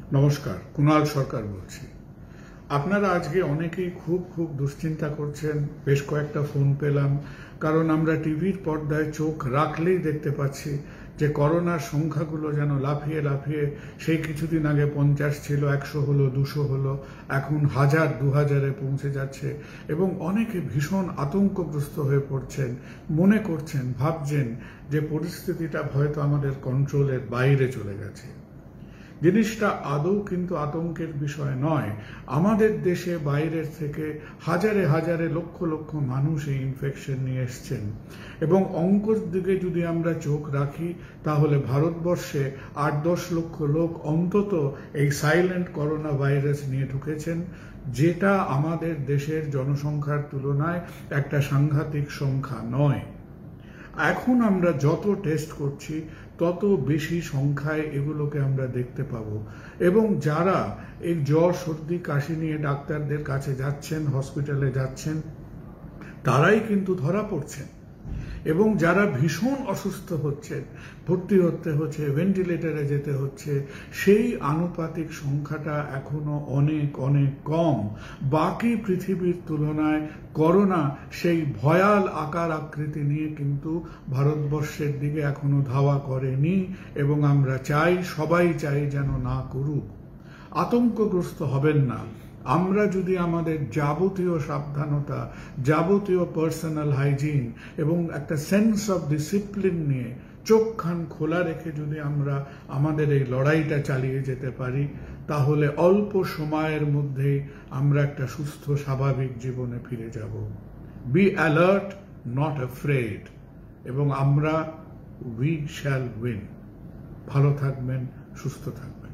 নমস্কার, কুণাল সরকার বলছি। আপনারা আজকে অনেকেই খুব খুব দুশ্চিন্তা করছেন, বেশ কয়েকটা ফোন পেলাম, কারণ আমরা টিভির পর্দায় চোখ রাখলেই দেখতে পাচ্ছি যে করোনার সংখ্যাগুলো যেন লাফিয়ে লাফিয়ে, সেই কিছুদিন আগে পঞ্চাশ ছিল, একশো হলো, দুশো হলো, এখন হাজার, দু হাজারে পৌঁছে যাচ্ছে এবং অনেকে ভীষণ আতঙ্কগ্রস্ত হয়ে পড়ছেন, মনে করছেন, ভাবছেন যে পরিস্থিতিটা হয়তো আমাদের কন্ট্রোলের বাইরে চলে গেছে। জিনিসটা আদৌ কিন্তু আতঙ্কের বিষয় নয়। আমাদের দেশে বাইরের থেকে হাজারে হাজারে লক্ষ লক্ষ মানুষ এই ইনফেকশন নিয়ে এসছেন। এবং অঙ্কর দিকে যদি আমরা চোখ রাখি, তাহলে ভারতবর্ষে আট দশ লক্ষ লোক অন্তত এই সাইলেন্ট করোনা ভাইরাস নিয়ে ঢুকেছেন, যেটা আমাদের দেশের জনসংখ্যার তুলনায় একটা সাংঘাতিক সংখ্যা নয়। এখন আমরা যত টেস্ট করছি, তত বেশি সংখ্যায় এগুলোকে আমরা দেখতে পাব। এবং যারা এই জ্বর, সর্দি, কাশি নিয়ে ডাক্তারদের কাছে যাচ্ছেন হসপিটালে যাচ্ছেন, তারাই কিন্তু ধরা পড়ছেন। এবং যারা ভীষণ অসুস্থ হচ্ছেন ভর্তি হতে হচ্ছে ভেন্টিলেটারে যেতে হচ্ছে, সেই আনুপাতিক সংখ্যাটা এখনও অনেক অনেক কম। বাকি পৃথিবীর তুলনায় করোনা সেই ভয়াল আকার আকৃতি নিয়ে কিন্তু ভারতবর্ষের দিকে এখনও ধাওয়া করেনি এবং আমরা চাই, সবাই চাই যেন না করুক। আতঙ্কগ্রস্ত হবেন না। আমরা যদি আমাদের যাবতীয় সাবধানতা, যাবতীয় পার্সোনাল হাইজিন এবং একটা সেন্স অফ ডিসিপ্লিন নিয়ে চোখ খান খোলা রেখে যদি আমরা আমাদের এই লড়াইটা চালিয়ে যেতে পারি, তাহলে অল্প সময়ের মধ্যেই আমরা একটা সুস্থ, স্বাভাবিক জীবনে ফিরে যাব। বি অ্যালার্ট নট অ্যাফ্রেড এবং আমরা উই শ্যাল উইন ভালো থাকবেন, সুস্থ থাকবেন।